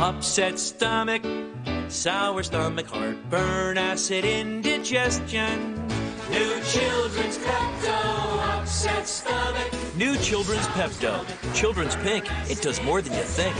Upset stomach, sour stomach, heartburn, acid indigestion. New Children's Pepto, upset stomach. New Children's Pepto. Children's Pink, it does more than you think.